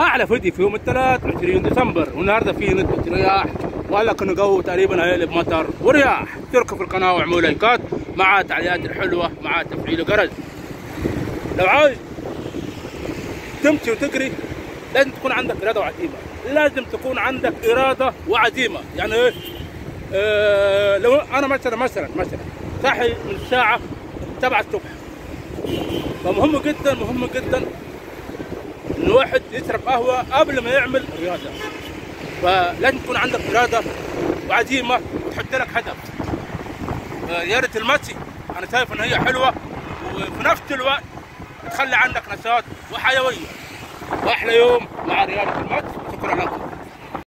أعلى فيديو في يوم الثلاث 20 ديسمبر. والنهارده في نسبه رياح وقال لك انه جو تقريبا هيقلب مطر ورياح. اشتركوا في القناة واعملوا لايكات مع التعليقات الحلوة مع تفعيل الجرس. لو عايز تمشي وتجري لازم تكون عندك إرادة وعزيمة. لازم تكون عندك إرادة وعزيمة. يعني إيه؟ آه لو أنا مثلا مثلا مثلا صاحي من الساعة 7 الصبح. فمهم جدا مهم جدا ان الواحد يشرب قهوة قبل ما يعمل رياضة. فلازم تكون عندك اراده وعزيمه وتحط لك هدف. رياضه المشي أنا شايف إن هي حلوة وفي نفس الوقت تخلي عندك نشاط وحيوية. وأحلى يوم مع رياضة المشي